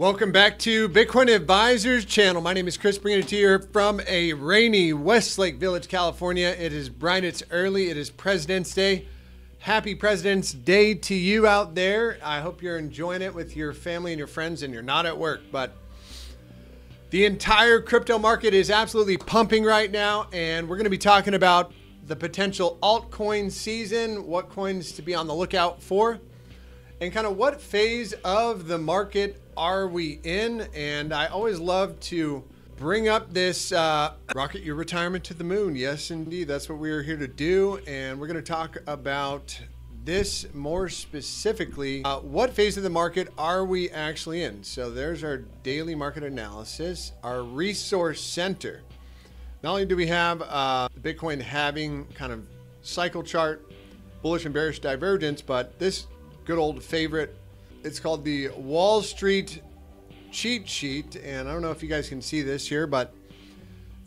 Welcome back to Bitcoin Advizers channel. My name is Chris, bringing it to you from a rainy Westlake Village, California. It is bright, it's early, it is President's Day. Happy President's Day to you out there. I hope you're enjoying it with your family and your friends and you're not at work. But the entire crypto market is absolutely pumping right now, and we're going to be talking about the potential altcoin season, what coins to be on the lookout for, and kind of what phase of the market are we in? And I always love to bring up this uh, rocket your retirement to the moon. Yes, indeed, that's what we are here to do. And we're going to talk about this more specifically. Uh, what phase of the market are we actually in? So there's our daily market analysis, our resource center. Not only do we have uh, Bitcoin halving kind of cycle chart, bullish and bearish divergence, but this good old favorite. It's called the Wall Street cheat sheet. And I don't know if you guys can see this here, but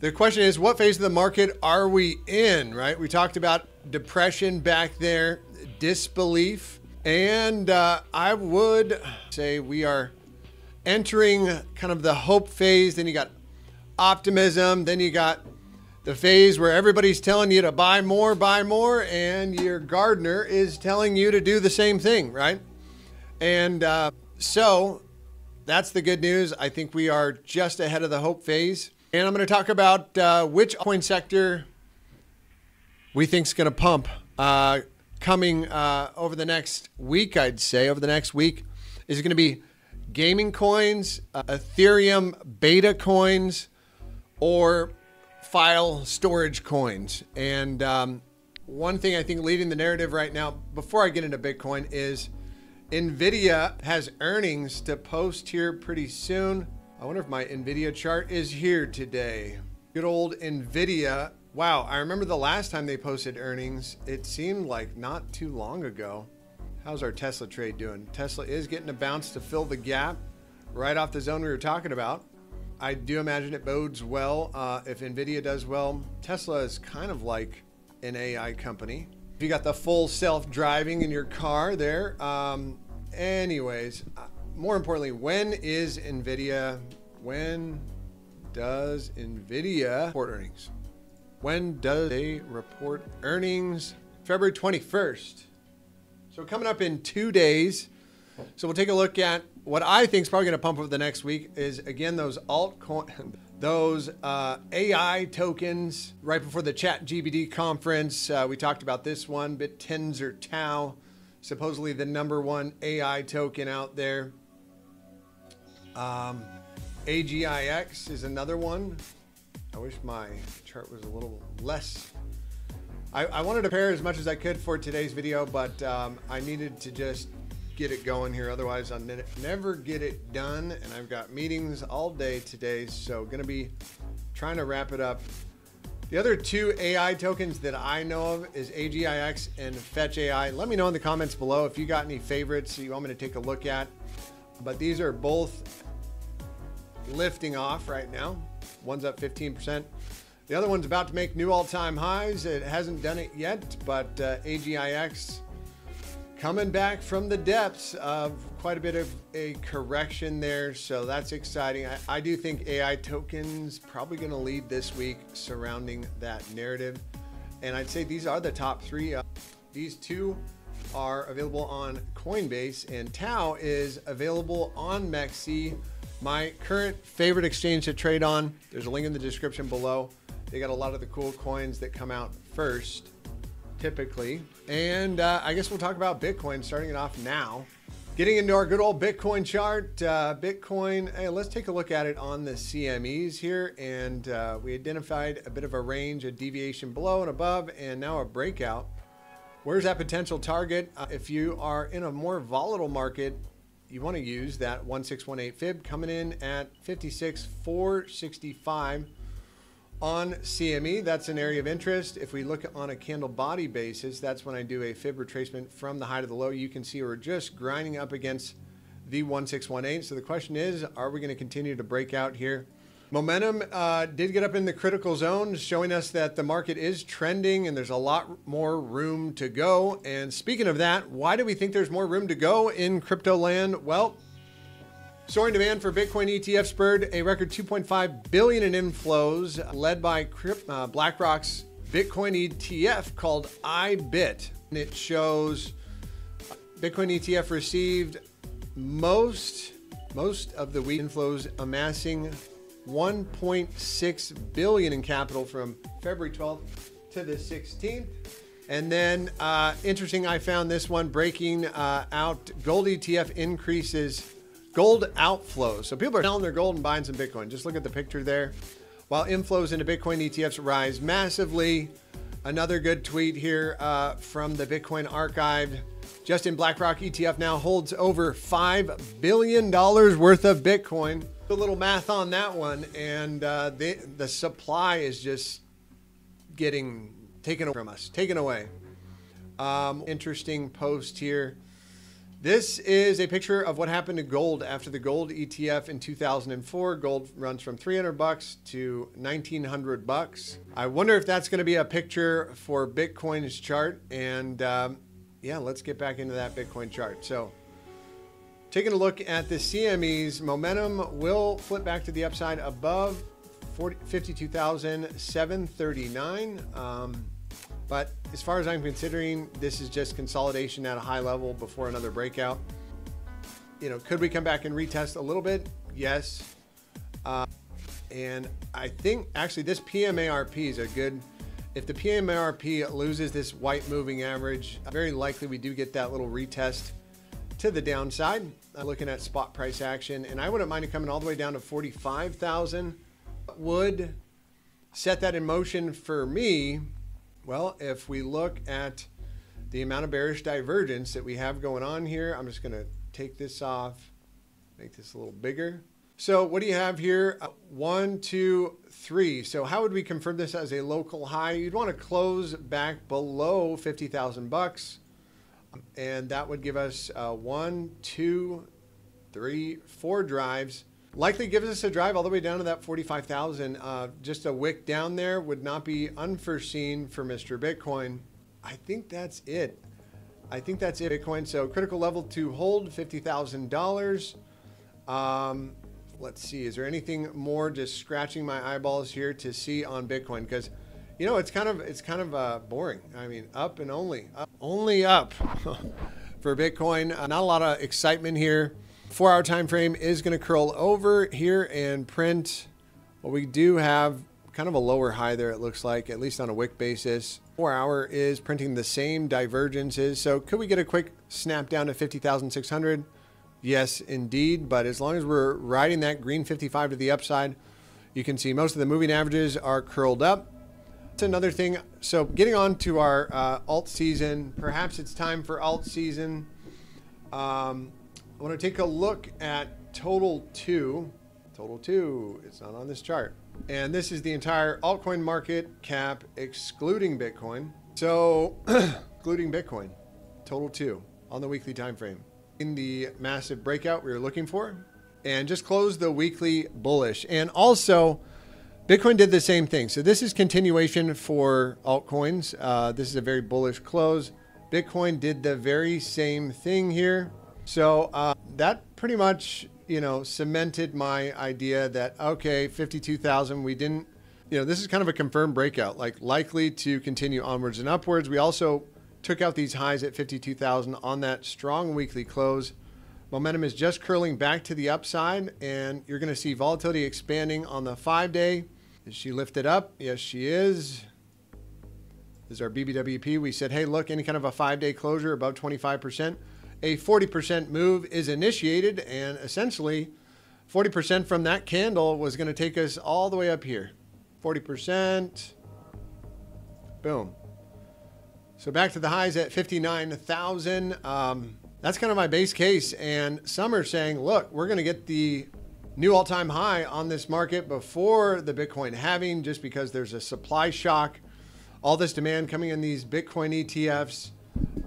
the question is what phase of the market are we in, right? We talked about depression back there, disbelief. And uh, I would say we are entering kind of the hope phase. Then you got optimism. Then you got the phase where everybody's telling you to buy more, buy more, and your gardener is telling you to do the same thing, right? And uh, so that's the good news. I think we are just ahead of the hope phase. And I'm going to talk about uh, which coin sector we think is going to pump uh, coming uh, over the next week, I'd say. Over the next week is going to be gaming coins, uh, Ethereum beta coins, or file storage coins. And um, one thing I think leading the narrative right now, before I get into Bitcoin, is NVIDIA has earnings to post here pretty soon. I wonder if my NVIDIA chart is here today. Good old NVIDIA. Wow, I remember the last time they posted earnings. It seemed like not too long ago. How's our Tesla trade doing? Tesla is getting a bounce to fill the gap right off the zone we were talking about. I do imagine it bodes well uh, if NVIDIA does well. Tesla is kind of like an AI company. If you got the full self driving in your car there. Um, anyways, uh, more importantly, when is NVIDIA, when does NVIDIA report earnings? When does they report earnings? February 21st. So coming up in two days. So we'll take a look at what I think is probably going to pump over the next week is again those altcoin, those uh, AI tokens. Right before the Chat GPT conference, uh, we talked about this one, BitTensorTau, TAO, supposedly the number one AI token out there. Um, AGIX is another one. I wish my chart was a little less. I, I wanted to pair as much as I could for today's video, but um, I needed to just get it going here. Otherwise, I'll ne never get it done. And I've got meetings all day today. So to be trying to wrap it up. The other two AI tokens that I know of is AGIX and Fetch AI. Let me know in the comments below if you got any favorites you want me to take a look at. But these are both lifting off right now. One's up 15%. The other one's about to make new all-time highs. It hasn't done it yet, but uh, AGIX coming back from the depths of quite a bit of a correction there. So that's exciting. I, I do think AI tokens probably going to lead this week surrounding that narrative. And I'd say these are the top three. Uh, these two are available on Coinbase, and TAO is available on MEXC. My current favorite exchange to trade on. There's a link in the description below. They got a lot of the cool coins that come out first typically. And uh, I guess we'll talk about Bitcoin starting it off now. Getting into our good old Bitcoin chart, uh, Bitcoin, hey, let's take a look at it on the CMEs here. And uh, we identified a bit of a range, a deviation below and above, and now a breakout. Where's that potential target? Uh, if you are in a more volatile market, you want to use that 1618 fib coming in at 56,465 on CME, that's an area of interest. If we look on a candle body basis, that's when I do a fib retracement from the high to the low. You can see we're just grinding up against the 1618. So the question is, are we going to continue to break out here? Momentum uh, did get up in the critical zone, showing us that the market is trending and there's a lot more room to go. And speaking of that, why do we think there's more room to go in crypto land? Well, Soaring demand for Bitcoin ETF spurred a record 2.5 billion in inflows, led by uh, BlackRock's Bitcoin ETF called IBIT. And it shows Bitcoin ETF received most most of the week inflows amassing 1.6 billion in capital from February 12th to the 16th. And then, uh, interesting, I found this one breaking uh, out gold ETF increases gold outflows. So people are selling their gold and buying some Bitcoin. Just look at the picture there. While inflows into Bitcoin ETFs rise massively. Another good tweet here uh, from the Bitcoin archive. Justin BlackRock ETF now holds over $5 billion worth of Bitcoin. A little math on that one, and uh, the, the supply is just getting taken from us, taken away. Um, interesting post here. This is a picture of what happened to gold after the gold ETF in 2004. Gold runs from 300 bucks to 1900 bucks. I wonder if that's going to be a picture for Bitcoin's chart. And um, yeah, let's get back into that Bitcoin chart. So, taking a look at the CME's momentum will flip back to the upside above 52,739. Um, but as far as I'm considering, this is just consolidation at a high level before another breakout. You know, could we come back and retest a little bit? Yes. Uh, and I think actually this PMARP is a good, if the PMARP loses this white moving average, very likely we do get that little retest to the downside. Uh, looking at spot price action, and I wouldn't mind it coming all the way down to 45,000. Would set that in motion for me well, if we look at the amount of bearish divergence that we have going on here, I'm just going to take this off, make this a little bigger. So what do you have here? Uh, one, two, three. So how would we confirm this as a local high? You'd want to close back below 50,000 bucks. And that would give us uh, one, two, three, four drives likely gives us a drive all the way down to that 45,000. Uh, just a wick down there would not be unforeseen for Mr. Bitcoin. I think that's it. I think that's it, Bitcoin. So critical level to hold $50,000. Um, let's see, is there anything more just scratching my eyeballs here to see on Bitcoin? Because you know, it's kind of it's kind of uh, boring. I mean, up and only up, only up for Bitcoin. Uh, not a lot of excitement here four hour time frame is going to curl over here and print. Well we do have kind of a lower high there it looks like at least on a wick basis. Four hour is printing the same divergences. So could we get a quick snap down to 50600 yes indeed but as long as we're riding that green 55 to the upside you can see most of the moving averages are curled up. That's another thing. So getting on to our uh, alt season perhaps it's time for alt season. Um, I want to take a look at total two. Total two, it's not on this chart. And this is the entire altcoin market cap excluding Bitcoin. So, excluding Bitcoin, total two on the weekly time frame. In the massive breakout we were looking for, and just close the weekly bullish. And also, Bitcoin did the same thing. So this is continuation for altcoins. Uh, this is a very bullish close. Bitcoin did the very same thing here. So uh, that pretty much, you know, cemented my idea that, okay, 52,000, we didn't, you know, this is kind of a confirmed breakout, like likely to continue onwards and upwards. We also took out these highs at 52,000 on that strong weekly close. Momentum is just curling back to the upside, and you're going to see volatility expanding on the five day. Is she lifted up? Yes, she is. This is our BBWP. We said, hey, look, any kind of a five day closure above 25% a 40% move is initiated, and essentially 40% from that candle was going to take us all the way up here. 40%. Boom. So back to the highs at 59,000. Um, that's kind of my base case. And some are saying, look, we're going to get the new all time high on this market before the Bitcoin halving just because there's a supply shock. All this demand coming in these Bitcoin ETFs.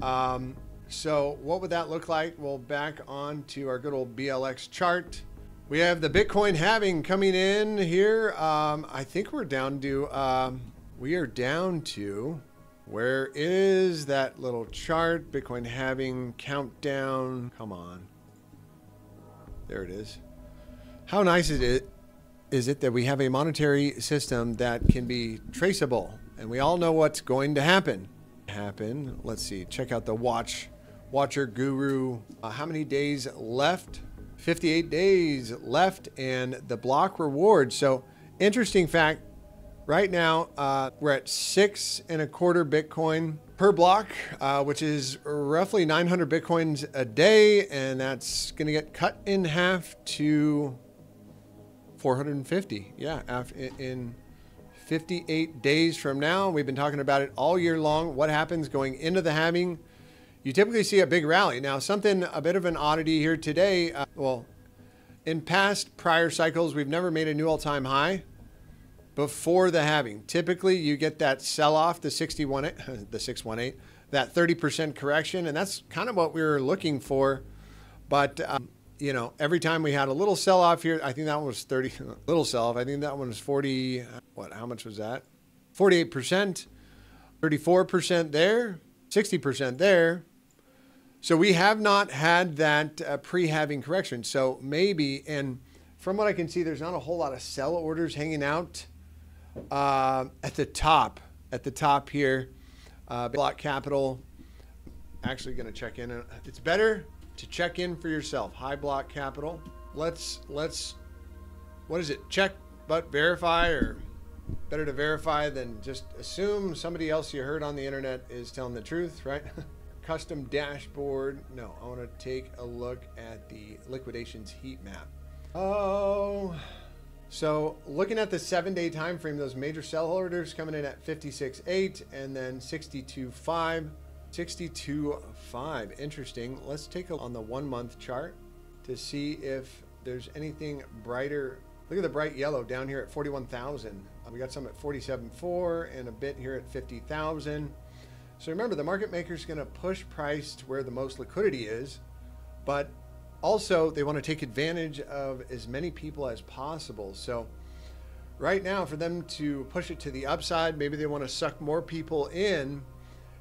Um, so what would that look like? Well, back on to our good old BLX chart. We have the Bitcoin halving coming in here. Um, I think we're down to, um, we are down to, where is that little chart? Bitcoin halving countdown. Come on. There it is. How nice is it is it that we have a monetary system that can be traceable and we all know what's going to happen. Happen. Let's see. Check out the watch watcher guru. Uh, how many days left? 58 days left and the block reward. So interesting fact. Right now, uh, we're at six and a quarter Bitcoin per block, uh, which is roughly 900 Bitcoins a day. And that's going to get cut in half to 450. Yeah, in 58 days from now. We've been talking about it all year long. What happens going into the halving? You typically see a big rally. Now, something a bit of an oddity here today. Uh, well, in past prior cycles, we've never made a new all-time high before the halving. Typically, you get that sell-off, the 61, the 618, that 30% correction, and that's kind of what we were looking for. But um, you know, every time we had a little sell off here, I think that one was 30, little sell off. I think that one was 40, what, how much was that? 48%, 34% there, 60% there. So we have not had that uh, pre halving correction. So maybe, and from what I can see, there's not a whole lot of sell orders hanging out uh, at the top, at the top here. Uh, block capital, actually going to check in. It's better to check in for yourself. Hyblock Capital. Let's let's what is it? Check but verify or better to verify than just assume somebody else you heard on the internet is telling the truth, right? Custom dashboard. No, I want to take a look at the liquidations heat map. Oh, so looking at the seven day time frame, those major sell orders coming in at 56.8 and then 62.5. 62.5. Interesting. Let's take a on the one month chart to see if there's anything brighter. Look at the bright yellow down here at 41,000. Uh, we got some at 47.4 and a bit here at 50,000. So remember, the market maker is going to push price to where the most liquidity is, but also they want to take advantage of as many people as possible. So right now, for them to push it to the upside, maybe they want to suck more people in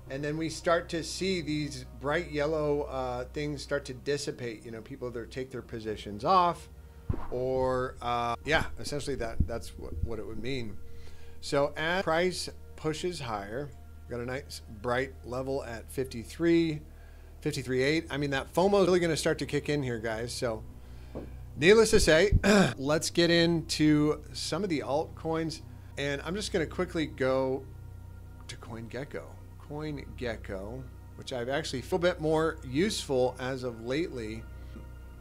and then we start to see these bright yellow uh, things start to dissipate. You know, people either take their positions off, or uh, yeah, essentially that that's what, what it would mean. So as price pushes higher, got a nice bright level at 53, 53.8. I mean, that FOMO is really going to start to kick in here, guys. So needless to say, let's get into some of the altcoins. And I'm just going to quickly go to CoinGecko. CoinGecko, which I've actually feel a bit more useful as of lately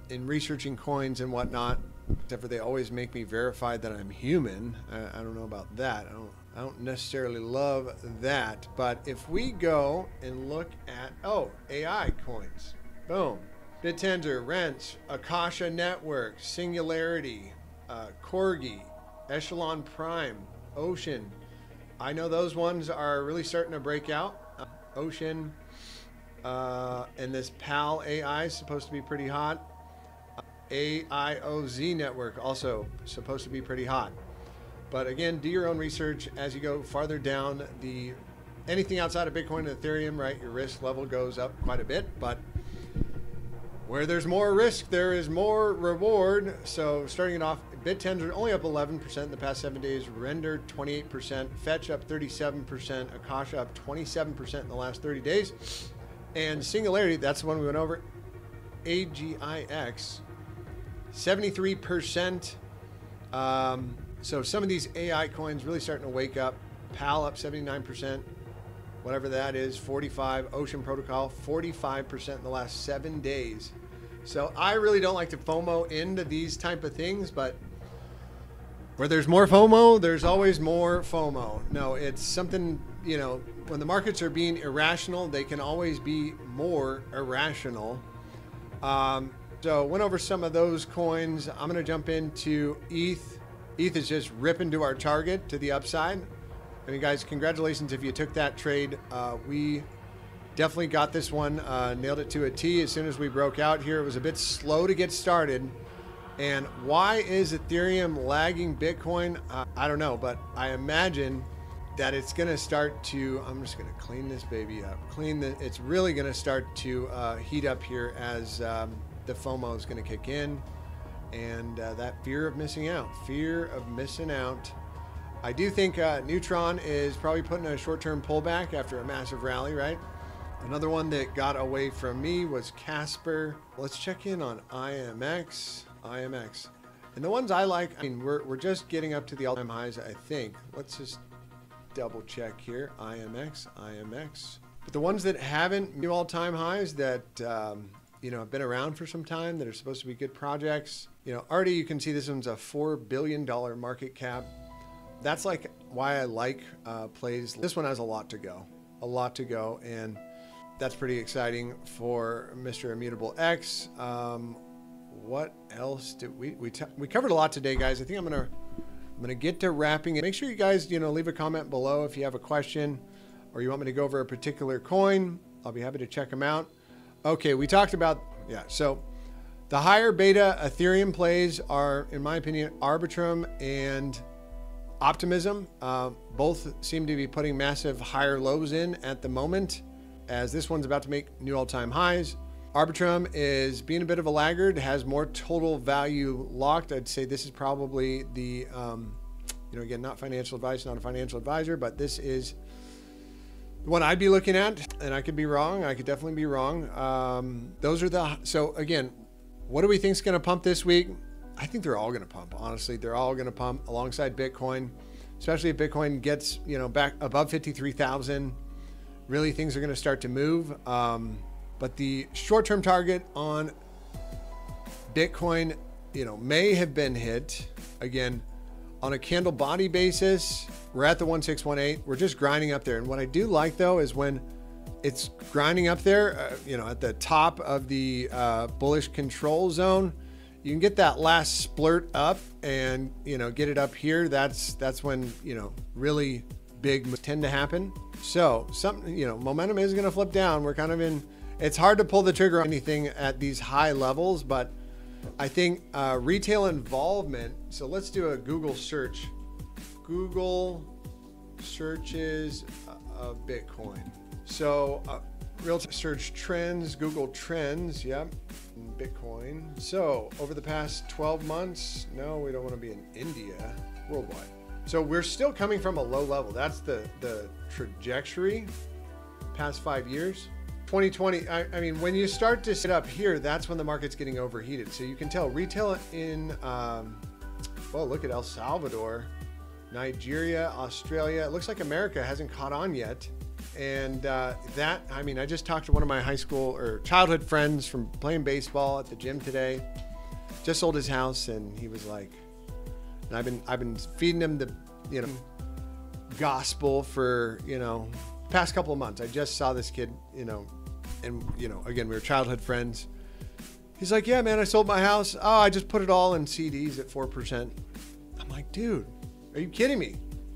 in researching coins and whatnot. Except for they always make me verify that I'm human. I, I don't know about that. I don't. I don't necessarily love that. But if we go and look at oh AI coins, boom, Bittensor, Rents, Akash Network, Singularity, uh, Corgi, Echelon Prime, Ocean, I know those ones are really starting to break out. Uh, Ocean uh, and this PAAL AI is supposed to be pretty hot. AIOZ network also supposed to be pretty hot. But again, do your own research as you go farther down the anything outside of Bitcoin and Ethereum, right? Your risk level goes up quite a bit, but where there's more risk, there is more reward. So starting it off, Bittensor only up 11% in the past seven days. Render 28%. Fetch up 37%. Akash up 27% in the last 30 days. And Singularity, that's the one we went over. AGIX, 73%. Um, so some of these AI coins really starting to wake up. PAAL up 79%. Whatever that is, 45. Ocean Protocol, 45% in the last seven days. So I really don't like to FOMO into these type of things, but where there's more FOMO, there's always more FOMO. No, it's something, you know, when the markets are being irrational, they can always be more irrational. Um, so went over some of those coins. I'm going to jump into ETH. ETH is just ripping to our target to the upside. I mean, guys, congratulations if you took that trade. Uh, we definitely got this one, uh, nailed it to a T as soon as we broke out here. It was a bit slow to get started. And why is Ethereum lagging Bitcoin? Uh, I don't know, but I imagine that it's going to start to. I'm just going to clean this baby up. Clean the. It's really going to start to uh, heat up here as um, the FOMO is going to kick in. And uh, that fear of missing out. Fear of missing out. I do think uh, Neutron is probably putting a short term pullback after a massive rally, right? Another one that got away from me was Casper. Let's check in on IMX. IMX. And the ones I like, I mean, we're, we're just getting up to the all time highs, I think. Let's just double check here. IMX, IMX. But the ones that haven't new all time highs that, um, you know, have been around for some time that are supposed to be good projects. You know, already you can see this one's a $4 billion market cap. That's like why I like uh, plays. This one has a lot to go, a lot to go. And that's pretty exciting for Mr. Immutable X. Um, what else did we we we covered a lot today, guys? I think I'm gonna I'm gonna get to wrapping it. Make sure you guys you know leave a comment below if you have a question or you want me to go over a particular coin. I'll be happy to check them out. Okay, we talked about yeah. So the higher beta Ethereum plays are, in my opinion, Arbitrum and Optimism. Uh, both seem to be putting massive higher lows in at the moment as this one's about to make new all-time highs. Arbitrum is being a bit of a laggard, has more total value locked. I'd say this is probably the, um, you know, again, not financial advice, not a financial advisor, but this is the one I'd be looking at, and I could be wrong. I could definitely be wrong. Um, those are the, so again, what do we think is going to pump this week? I think they're all going to pump. Honestly, they're all going to pump alongside Bitcoin, especially if Bitcoin gets, you know, back above 53,000 really things are going to start to move. Um, but the short-term target on Bitcoin, you know, may have been hit again on a candle body basis. We're at the 1618. We're just grinding up there. And what I do like though is when it's grinding up there, uh, you know, at the top of the uh, bullish control zone, you can get that last splurt up and you know get it up here. That's that's when you know really big tend to happen. So something, you know, momentum is going to flip down. We're kind of in, it's hard to pull the trigger on anything at these high levels, but I think uh, retail involvement. So let's do a Google search. Google searches of Bitcoin. So uh, real search trends, Google trends. Yep. Bitcoin. So over the past 12 months, no, we don't want to be in India, worldwide. So we're still coming from a low level. That's the the trajectory past five years. 2020, I, I, mean, when you start to sit up here, that's when the market's getting overheated. So you can tell retail in, um, well, look at El Salvador, Nigeria, Australia. It looks like America hasn't caught on yet. And uh, that, I mean, I just talked to one of my high school or childhood friends from playing baseball at the gym today. Just sold his house, and he was like, and I've been I've been feeding him the you know gospel for you know past couple of months. I just saw this kid, you know, and you know again we were childhood friends. He's like, yeah, man, I sold my house. Oh, I just put it all in CDs at four percent. I'm like, dude, are you kidding me?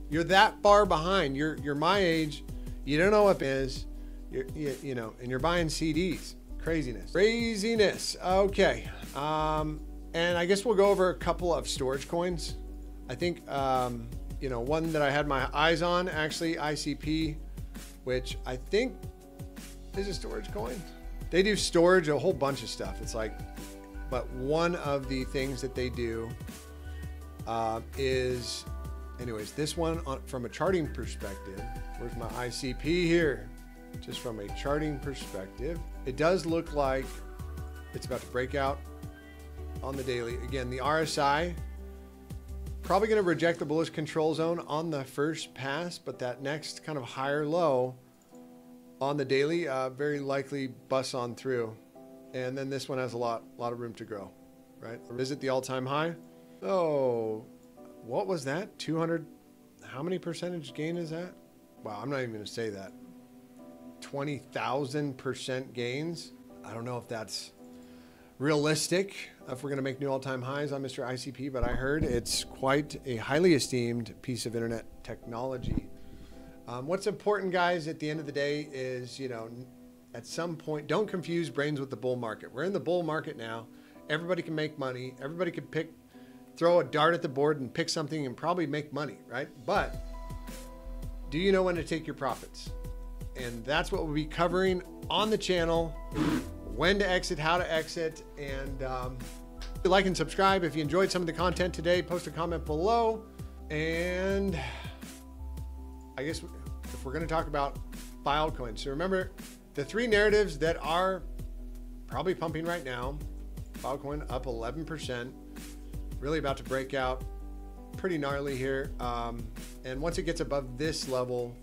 You're that far behind. You're you're my age. You don't know what is. You're, you, you know, and you're buying CDs. Craziness. Craziness. Okay. Um, and I guess we'll go over a couple of storage coins. I think, um, you know, one that I had my eyes on actually, ICP, which I think is a storage coin. They do storage, a whole bunch of stuff. It's like, but one of the things that they do uh, is, anyways, this one on, from a charting perspective, where's my ICP here? Just from a charting perspective, it does look like it's about to break out on the daily. Again, the RSI probably going to reject the bullish control zone on the first pass, but that next kind of higher low on the daily uh, very likely busts on through. And then this one has a lot, lot of room to grow, right? Visit the all-time high. Oh, what was that? 200, how many percentage gain is that? Wow, I'm not even going to say that. 20,000% gains. I don't know if that's realistic if we're going to make new all-time highs on Mr. ICP, but I heard it's quite a highly esteemed piece of internet technology. Um, what's important, guys, at the end of the day is, you know, at some point, don't confuse brains with the bull market. We're in the bull market now. Everybody can make money. Everybody can pick, throw a dart at the board and pick something and probably make money, right? But do you know when to take your profits? And that's what we'll be covering on the channel when to exit, how to exit, and um, Like and subscribe if you enjoyed some of the content today. Post a comment below. And I guess if we're going to talk about Filecoin, so remember the three narratives that are probably pumping right now. Filecoin up 11%, really about to break out pretty gnarly here. Um, and once it gets above this level,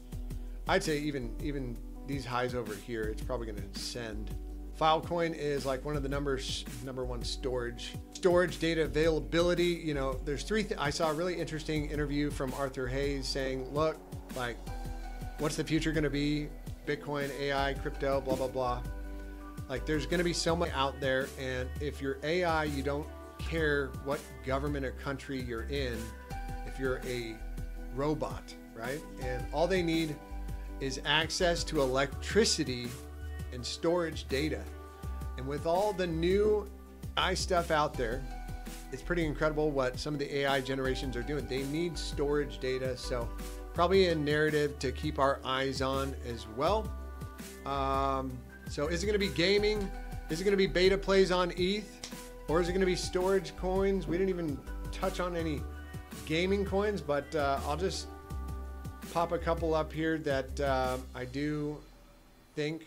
I'd say even even these highs over here, it's probably going to send. Filecoin is like one of the numbers, number one storage, storage data availability. You know, there's three. Th- I saw a really interesting interview from Arthur Hayes saying, look, like, what's the future going to be? Bitcoin, AI, crypto, blah, blah, blah. Like, there's going to be so much out there. And if you're AI, you don't care what government or country you're in. If you're a robot, right? And all they need is access to electricity and storage data. And with all the new AI stuff out there, it's pretty incredible what some of the AI generations are doing. They need storage data, so probably a narrative to keep our eyes on as well. Um, so is it going to be gaming? Is it going to be beta plays on ETH? Or is it going to be storage coins? We didn't even touch on any gaming coins, but uh, I'll just pop a couple up here that uh, I do think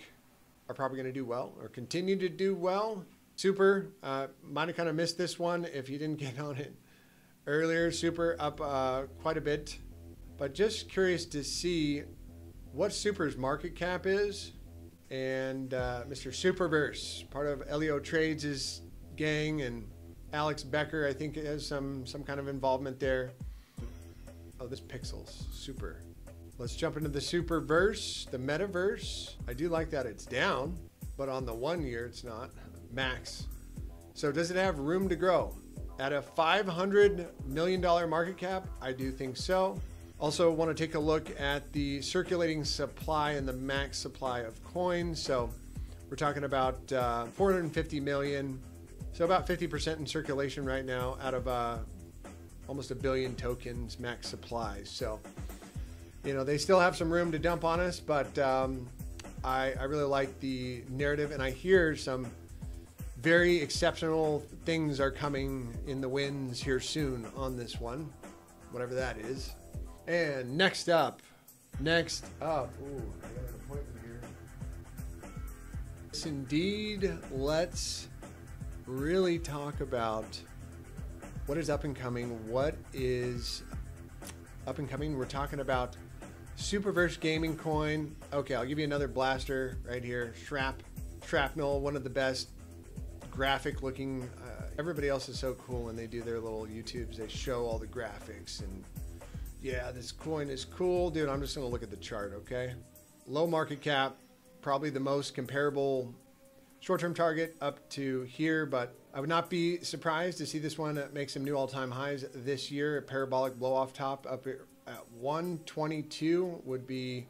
are probably going to do well or continue to do well. Super, uh, might have kind of missed this one if you didn't get on it earlier. Super up uh, quite a bit, but just curious to see what Super's market cap is. And uh, Mr. Superverse, part of EllioTrades' gang, and Alex Becker, I think, has some some kind of involvement there. Oh, this pixels super. Let's jump into the superverse, the metaverse. I do like that it's down, but on the one year it's not. Max. So does it have room to grow? At a $500 million market cap, I do think so. Also want to take a look at the circulating supply and the max supply of coins. So we're talking about uh, 450 million. So about 50% in circulation right now out of uh, almost a billion tokens max supplies. So you know, they still have some room to dump on us, but um, I, I really like the narrative, and I hear some very exceptional things are coming in the winds here soon on this one, whatever that is. And next up, next up, ooh, I got an appointment here. Yes, indeed, let's really talk about what is up and coming, what is up and coming. We're talking about Superverse Gaming Coin. Okay, I'll give you another blaster right here. Shrap, Shrapnel, one of the best graphic looking. Uh, everybody else is so cool when they do their little YouTubes. They show all the graphics and yeah, this coin is cool. Dude, I'm just going to look at the chart, okay? Low market cap, probably the most comparable short-term target up to here, but I would not be surprised to see this one make some new all-time highs this year. A parabolic blow-off top up at 122 would be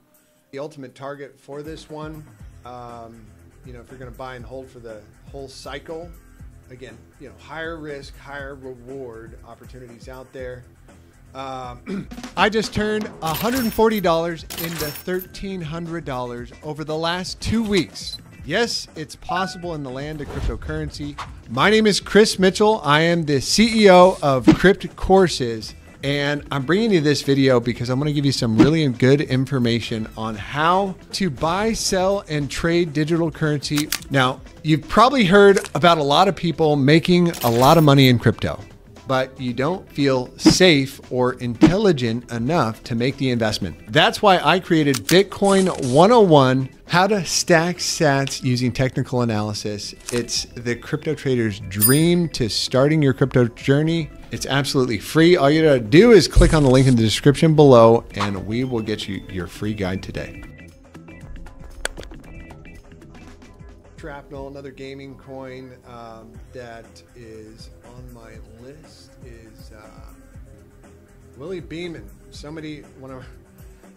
the ultimate target for this one. Um, you know, if you're going to buy and hold for the whole cycle, again, you know, higher risk, higher reward opportunities out there. Um, I just turned $140 into $1,300 over the last two weeks. Yes, it's possible in the land of cryptocurrency. My name is Chris Mitchell. I am the CEO of Crypt Courses. And I'm bringing you this video because I'm going to give you some really good information on how to buy, sell, and trade digital currency. Now, you've probably heard about a lot of people making a lot of money in crypto, but you don't feel safe or intelligent enough to make the investment. That's why I created Bitcoin 101 how to stack sats using technical analysis. It's the crypto trader's dream to starting your crypto journey it's absolutely free. All you gotta do is click on the link in the description below and we will get you your free guide today. Shrapnel, another gaming coin um, that is on my list is uh, Willie Beamen. Somebody, one of,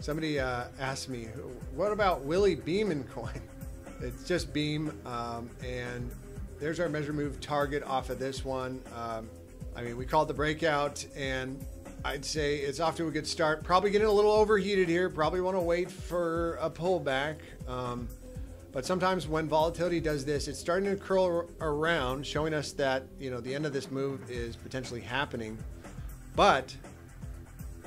somebody uh, asked me, what about Willie Beamen coin? It's just Beam, um, and there's our measure move target off of this one. Um, I mean, we called the breakout, and I'd say it's off to a good start. Probably getting a little overheated here. Probably want to wait for a pullback. Um, But sometimes when volatility does this, it's starting to curl around, showing us that you know the end of this move is potentially happening. But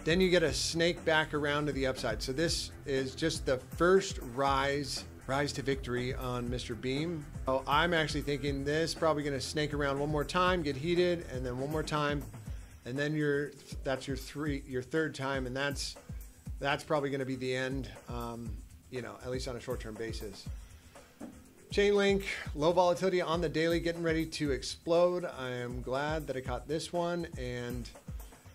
then you get a snake back around to the upside. So this is just the first rise, rise to victory on Mr. Beam. I'm actually thinking this probably going to snake around one more time, get heated, and then one more time, and then your that's your three, your third time, and that's that's probably going to be the end. Um, you know, at least on a short-term basis. Chainlink, low volatility on the daily, getting ready to explode. I am glad that I caught this one and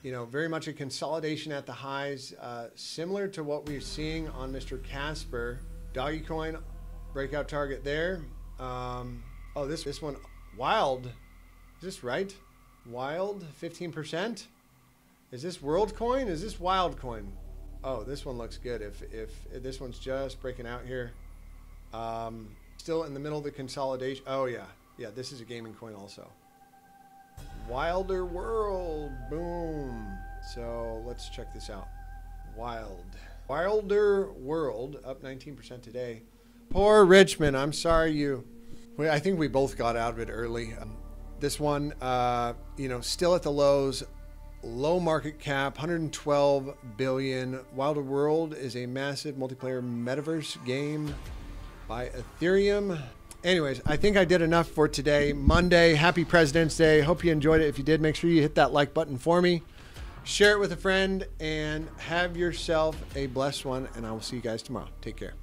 you know, very much a consolidation at the highs, uh, similar to what we're seeing on Mr. Casper. Doggy coin, breakout target there. Um, oh, this this one, wild. Is this right? Wild, 15%. Is this world coin? Is this wild coin? Oh, this one looks good. If if, if this one's just breaking out here, um, still in the middle of the consolidation. Oh yeah, yeah. This is a gaming coin also. Wilder World. Boom. So let's check this out. Wild. Wilder World up 19% today. Poor Richmond. I'm sorry you. I think we both got out of it early. Um, this one, uh, you know, still at the lows. Low market cap, 112 billion. Wilder World is a massive multiplayer metaverse game by Ethereum. Anyways, I think I did enough for today. Monday, happy President's Day. Hope you enjoyed it. If you did, make sure you hit that like button for me. Share it with a friend and have yourself a blessed one. And I will see you guys tomorrow. Take care.